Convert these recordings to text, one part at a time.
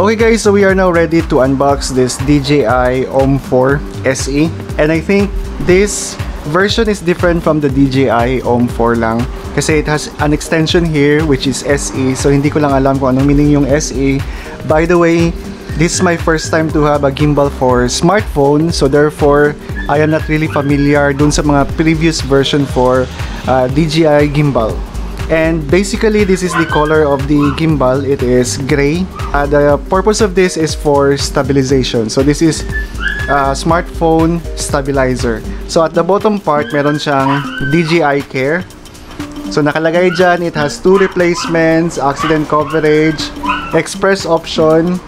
Okay guys, so we are now ready to unbox this DJI OM4 SE. And I think this version is different from the DJI OM4 lang. Kasi it has an extension here which is SE. So hindi ko lang alam kung anong meaning yung SE. By the way, this is my first time to have a gimbal for smartphone. So therefore, I am not really familiar dun sa mga previous version for uh, DJI gimbal. And basically, this is the color of the gimbal. It is gray. Uh, the purpose of this is for stabilization. So this is uh, smartphone stabilizer. So at the bottom part, meron siyang DJI Care. So nakalagay dyan, it has two replacements, accident coverage, express option,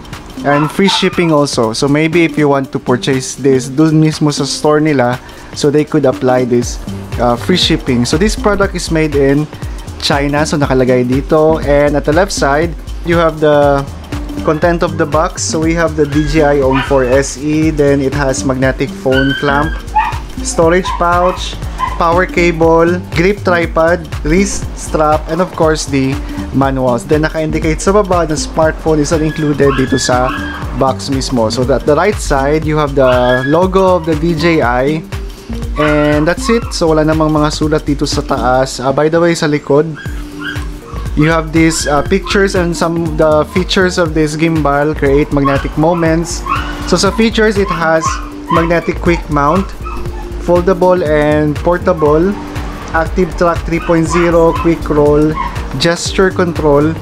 and free shipping also. So maybe if you want to purchase this dun mismo sa store nila, so they could apply this uh, free shipping. So this product is made in China. So nakalagay dito. And at the left side, you have the content of the box. So we have the DJI OM4 SE. Then it has magnetic phone clamp, storage pouch, power cable, grip tripod, wrist strap, and of course the manuals. Then naka-indicate sa baba na smartphone is included dito sa box mismo. So at the right side, you have the logo of the DJI And that's it. So wala namang mga sulat dito sa taas. Uh, by the way, sa likod, you have these uh, pictures and some the features of this gimbal create magnetic moments. So sa features, it has magnetic quick mount, foldable and portable, active track 3.0, quick roll, gesture control,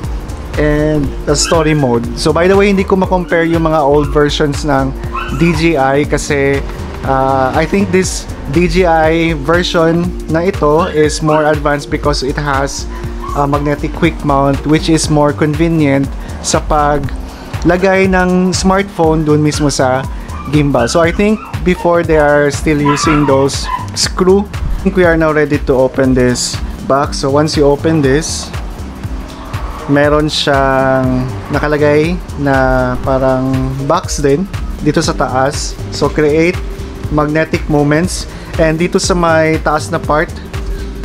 and a story mode. So by the way, hindi ko ma-compare yung mga old versions ng DJI kasi uh, I think this DJI version na ito is more advanced because it has a magnetic quick mount which is more convenient sa paglagay ng smartphone dun mismo sa gimbal. So I think before they are still using those screw. I think we are now ready to open this box. So once you open this, meron siyang nakalagay na parang box din dito sa taas. So create magnetic moments And dito sa may taas na part,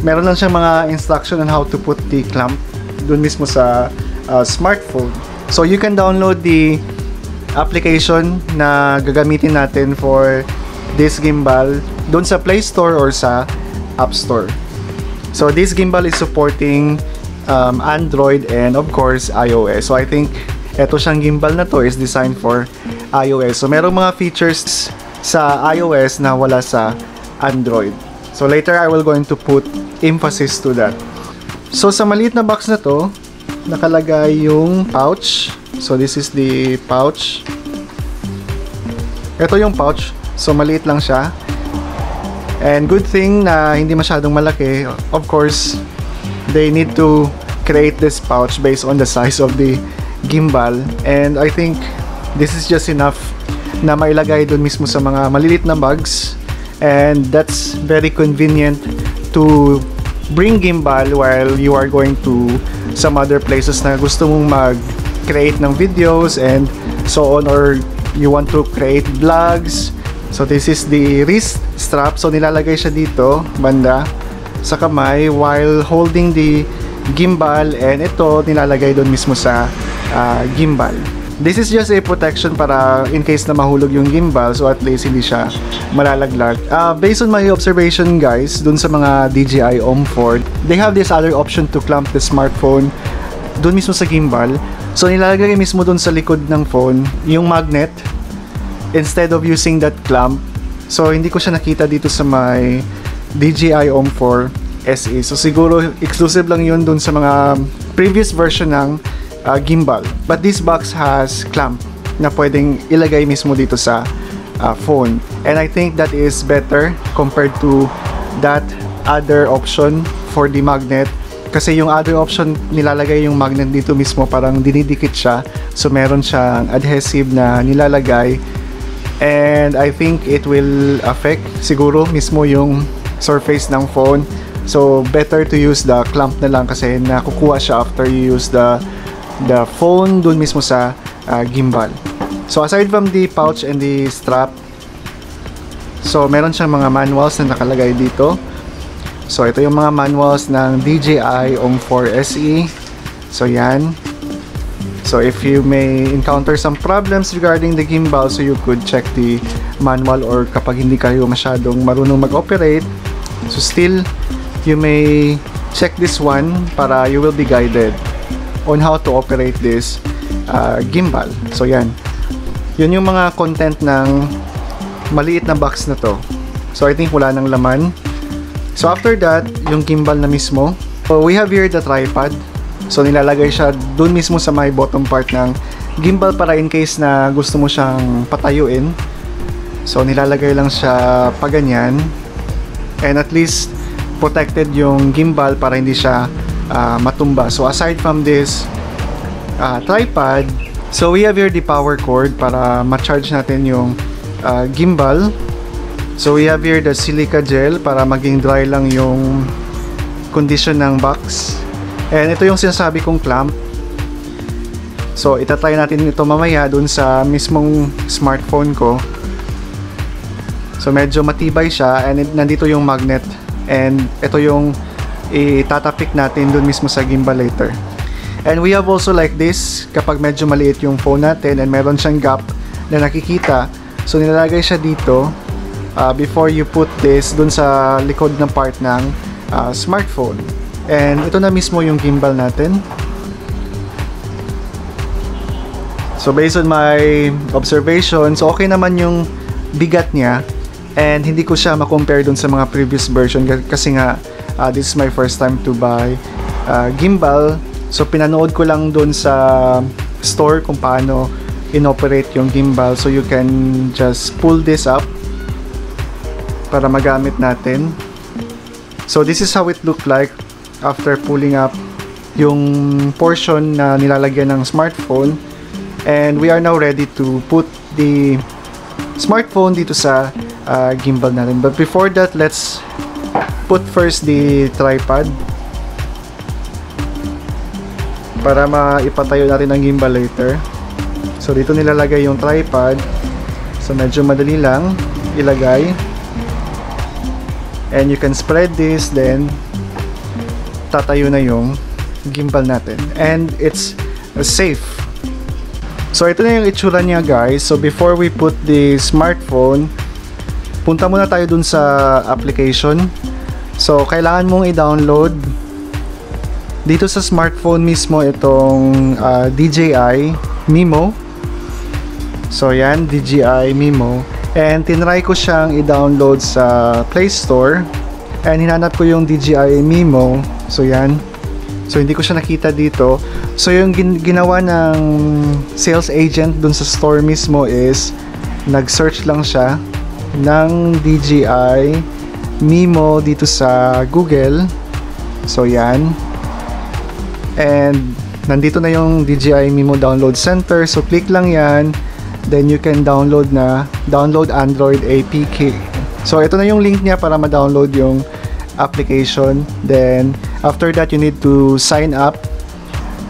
meron lang siyang mga instruction on how to put the clamp dun mismo sa uh, smartphone. So you can download the application na gagamitin natin for this gimbal dun sa Play Store or sa App Store. So this gimbal is supporting um, Android and of course iOS. So I think eto siyang gimbal na to is designed for iOS. So merong mga features sa iOS na wala sa Android. So later I will going to put emphasis to that. So sa maliit na box na to, nakalagay yung pouch. So this is the pouch. Ito yung pouch. So maliit lang siya. And good thing na hindi masyadong malaki. Of course, they need to create this pouch based on the size of the gimbal. And I think this is just enough na mailagay doon mismo sa mga malilit na bags and that's very convenient to bring gimbal while you are going to some other places na gusto mong mag-create ng videos and so on or you want to create vlogs. So this is the wrist strap. So nilalagay siya dito banda sa kamay while holding the gimbal. And ito nilalagay doon mismo sa uh, gimbal This is just a protection para in case na mahulog yung gimbal so at least hindi siya malalaglag. Uh, based on my observation guys, dun sa mga DJI OM4, they have this other option to clamp the smartphone dun mismo sa gimbal. So nilalagay mismo dun sa likod ng phone yung magnet instead of using that clamp. So hindi ko siya nakita dito sa my DJI OM4 SE. So siguro exclusive lang yun dun sa mga previous version ng uh, gimbal. But this box has clamp na pwedeng ilagay mismo dito sa uh, phone. And I think that is better compared to that other option for the magnet kasi yung other option nilalagay yung magnet dito mismo parang dinidikit siya so meron siyang adhesive na nilalagay and I think it will affect siguro mismo yung surface ng phone so better to use the clamp na lang kasi nakukuha siya after you use the the phone dun mismo sa uh, gimbal. So aside from the pouch and the strap, so meron siyang mga manuals na nakalagay dito. So ito yung mga manuals ng DJI OM4 SE. So yan. So if you may encounter some problems regarding the gimbal, so you could check the manual or kapag hindi kayo masyadong marunong mag-operate, so still you may check this one para you will be guided on how to operate this uh, gimbal. So yan. Yun yung mga content ng maliit na box na to. So I think wala nang laman. So after that, yung gimbal na mismo. So we have here the tripod. So nilalagay siya dun mismo sa may bottom part ng gimbal para in case na gusto mo siyang patayuin. So nilalagay lang siya pa ganyan. And at least protected yung gimbal para hindi siya uh, matumba. So aside from this uh, tripod, so we have here the power cord para ma-charge natin yung uh, gimbal. So we have here the silica gel para maging dry lang yung condition ng box. And ito yung sinasabi kong clamp. So itatry natin ito mamaya dun sa mismong smartphone ko. So medyo matibay siya and nandito yung magnet and ito yung itatapik natin dun mismo sa gimbal later. And we have also like this kapag medyo maliit yung phone natin and meron siyang gap na nakikita. So nilalagay siya dito uh, before you put this dun sa likod ng part ng uh, smartphone. And ito na mismo yung gimbal natin. So based on my observations, okay naman yung bigat niya and hindi ko siya ma-compare dun sa mga previous version kasi nga uh, this is my first time to buy uh, gimbal. So pinanood ko lang dun sa store kung paano inoperate yung gimbal. So you can just pull this up para magamit natin. So this is how it looked like after pulling up yung portion na nilalagyan ng smartphone. And we are now ready to put the smartphone dito sa uh, gimbal natin. But before that, let's put first the tripod para maipatayo natin ang gimbal later. So dito nilalagay yung tripod. So medyo madali lang ilagay. And you can spread this then tatayo na yung gimbal natin. And it's safe So ito na yung itsura niya guys. So before we put the smartphone, punta muna tayo dun sa application. So kailangan mong i-download dito sa smartphone mismo itong uh, DJI Mimo. So yan, DJI Mimo. And tinry ko siyang i-download sa Play Store. And hinanap ko yung DJI Mimo. So yan. So hindi ko siya nakita dito. So yung gin- ginawa ng sales agent dun sa store mismo is nag-search lang siya ng DJI Mimo dito sa Google. So yan. And nandito na yung DJI Mimo Download Center. So click lang yan. Then you can download na download Android APK. So ito na yung link niya para ma-download yung application. Then, after that, you need to sign up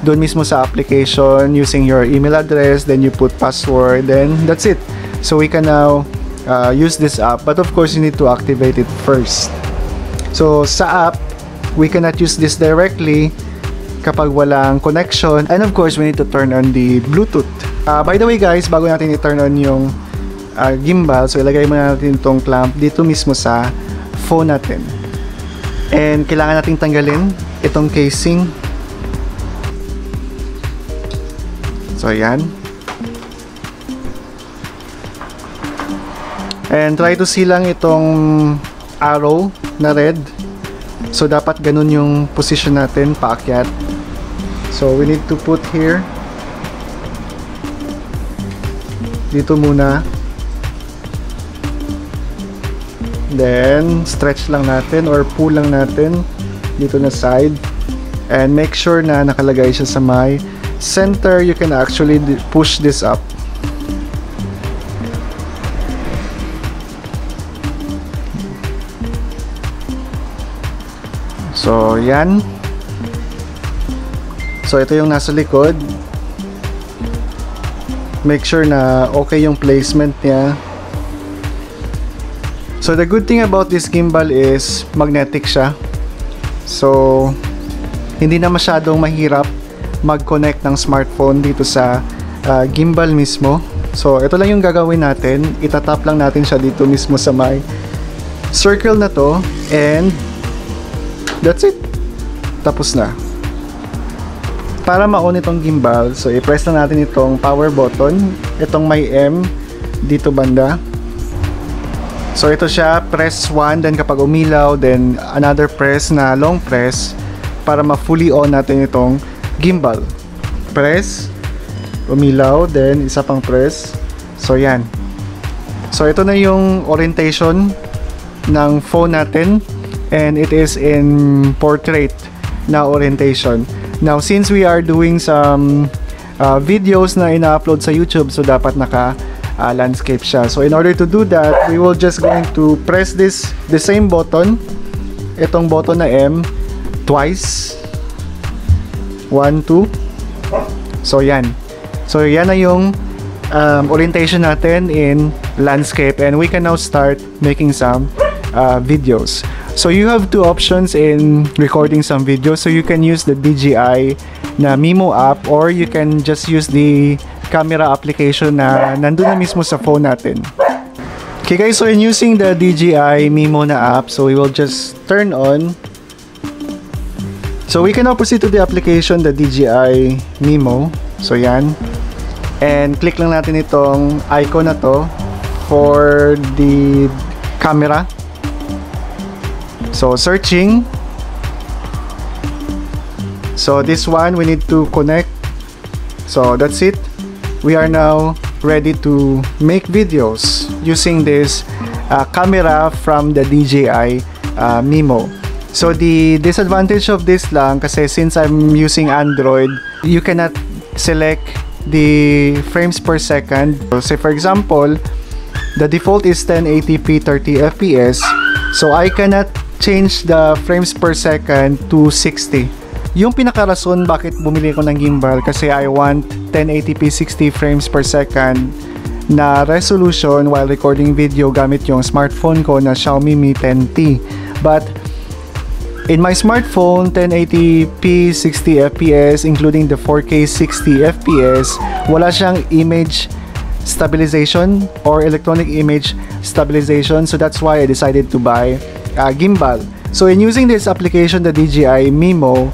doon mismo sa application using your email address. Then, you put password. Then, that's it. So, we can now uh, use this app. But, of course, you need to activate it first. So, sa app, we cannot use this directly kapag walang connection. And, of course, we need to turn on the Bluetooth. Uh, by the way, guys, bago natin i-turn on yung uh, gimbal, so ilagay muna natin itong clamp dito mismo sa phone natin. And kailangan nating tanggalin itong casing. So ayan. And try to see lang itong arrow na red. So dapat ganun yung position natin paakyat. So we need to put here. Dito muna. Then, stretch lang natin or pull lang natin dito na side. And make sure na nakalagay siya sa may center. You can actually push this up. So, yan. So, ito yung nasa likod. Make sure na okay yung placement niya. So the good thing about this gimbal is magnetic siya. So hindi na masyadong mahirap mag-connect ng smartphone dito sa uh, gimbal mismo. So, ito lang yung gagawin natin. Itatap lang natin siya dito mismo sa may circle na to. And, that's it. Tapos na. Para ma-on itong gimbal, so i-press na natin itong power button. Itong may M dito banda. So ito siya, press 1, then kapag umilaw, then another press na long press para ma-fully on natin itong gimbal. Press, umilaw, then isa pang press. So yan. So ito na yung orientation ng phone natin and it is in portrait na orientation. Now since we are doing some uh, videos na ina-upload sa YouTube so dapat naka uh, landscape siya. So in order to do that, we will just going to press this the same button, itong button na M twice. 1 2. So yan. So yan na yung um, orientation natin in landscape and we can now start making some uh, videos. So you have two options in recording some videos. So you can use the DJI na Mimo app or you can just use the camera application na nandun na mismo sa phone natin. Okay guys, so in using the DJI Mimo na app, so we will just turn on. So we can now proceed to the application, the DJI Mimo. So yan. And click lang natin itong icon na to for the camera. So searching. So this one we need to connect. So that's it we are now ready to make videos using this uh, camera from the DJI uh, Mimo. So the disadvantage of this lang kasi since I'm using Android, you cannot select the frames per second. So say for example, the default is 1080p 30 fps. So I cannot change the frames per second to 60 yung pinakarason bakit bumili ko ng gimbal kasi I want 1080p 60 frames per second na resolution while recording video gamit yung smartphone ko na Xiaomi Mi 10T. But in my smartphone, 1080p 60 FPS including the 4K 60 FPS, wala siyang image stabilization or electronic image stabilization. So that's why I decided to buy a gimbal. So in using this application, the DJI Mimo,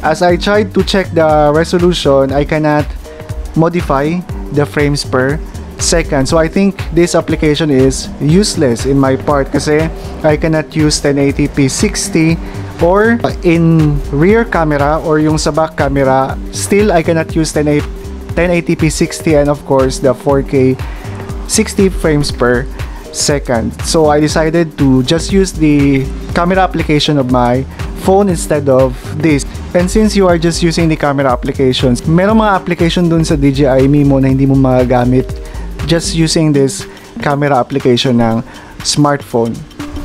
As I tried to check the resolution, I cannot modify the frames per second. So I think this application is useless in my part kasi I cannot use 1080p 60 or in rear camera or yung sa back camera, still I cannot use 1080p 60 and of course the 4K 60 frames per second. So I decided to just use the camera application of my phone instead of this. And since you are just using the camera applications, meron mga application dun sa DJI Mimo na hindi mo magagamit just using this camera application ng smartphone.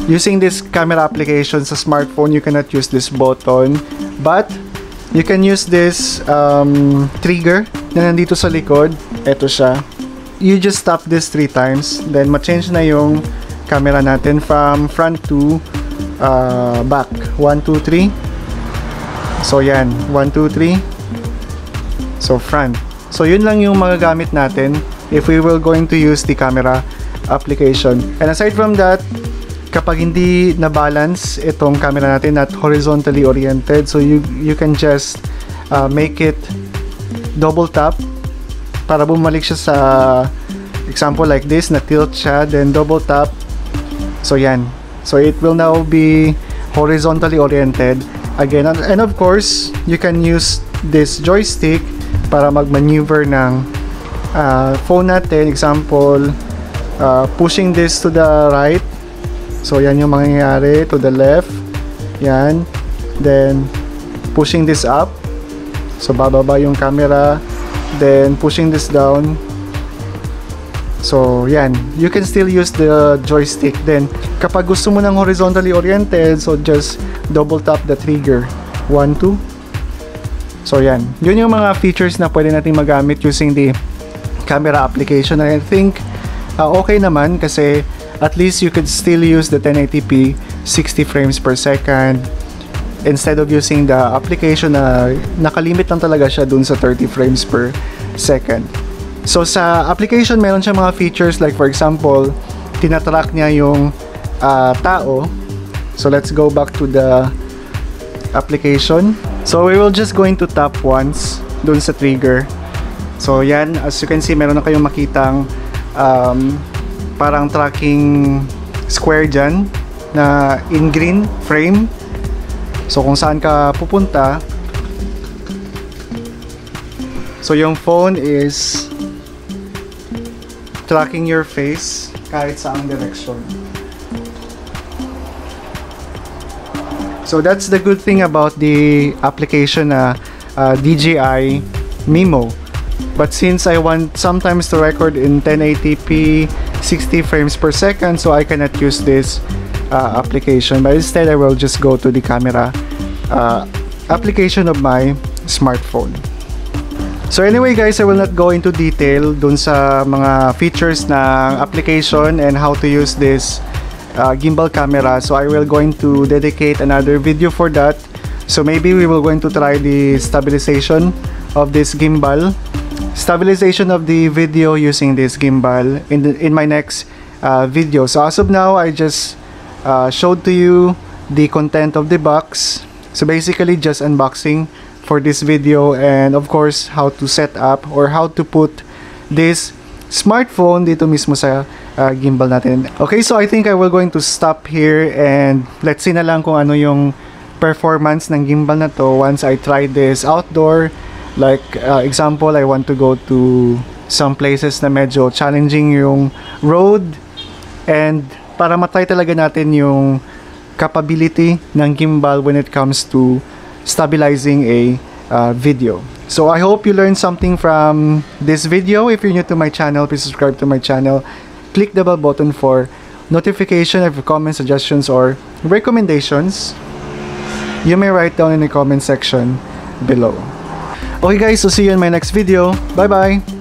Using this camera application sa smartphone, you cannot use this button, but you can use this um, trigger na nandito sa likod. Ito siya. You just tap this three times, then ma-change na yung camera natin from front to uh, back. 1, 2, 3. So yan, 1, 2, 3. So front. So yun lang yung mga gamit natin if we will going to use the camera application. And aside from that, kapag hindi na-balance itong camera natin at horizontally oriented, so you, you can just uh, make it double tap para bumalik siya sa example like this, na tilt siya, then double tap. So yan. So it will now be horizontally oriented. Again and of course you can use this joystick para mag-maneuver ng uh, phone natin. Example uh, pushing this to the right. So yan yung mangyayari. To the left. Yan. Then pushing this up. So bababa yung camera then pushing this down So, yan. You can still use the joystick. Then, kapag gusto mo ng horizontally oriented, so just double tap the trigger. 1, 2. So, yan. Yun yung mga features na pwede natin magamit using the camera application. And I think, uh, okay naman kasi at least you could still use the 1080p 60 frames per second instead of using the application na nakalimit lang talaga siya dun sa 30 frames per second. So sa application, meron siya mga features like for example, tinatrack niya yung uh, tao. So let's go back to the application. So we will just going to tap once dun sa trigger. So yan, as you can see, meron na kayong makitang um, parang tracking square dyan na in green frame. So kung saan ka pupunta, so yung phone is tracking your face kahit saang direction. So that's the good thing about the application na uh, DJI Mimo. But since I want sometimes to record in 1080p 60 frames per second so I cannot use this uh, application but instead I will just go to the camera uh, application of my smartphone. So anyway guys, I will not go into detail dun sa mga features ng application and how to use this uh, gimbal camera. So I will going to dedicate another video for that. So maybe we will going to try the stabilization of this gimbal. Stabilization of the video using this gimbal in, the, in my next uh, video. So as of now, I just uh, showed to you the content of the box. So basically just unboxing for this video and of course how to set up or how to put this smartphone dito mismo sa uh, gimbal natin. Okay, so I think I will going to stop here and let's see na lang kung ano yung performance ng gimbal na to once I try this outdoor. Like uh, example, I want to go to some places na medyo challenging yung road and para matry talaga natin yung capability ng gimbal when it comes to stabilizing a uh, video. So I hope you learned something from this video. If you're new to my channel, please subscribe to my channel. Click the bell button for notification of comments, suggestions, or recommendations. You may write down in the comment section below. Okay guys, so see you in my next video. Bye bye!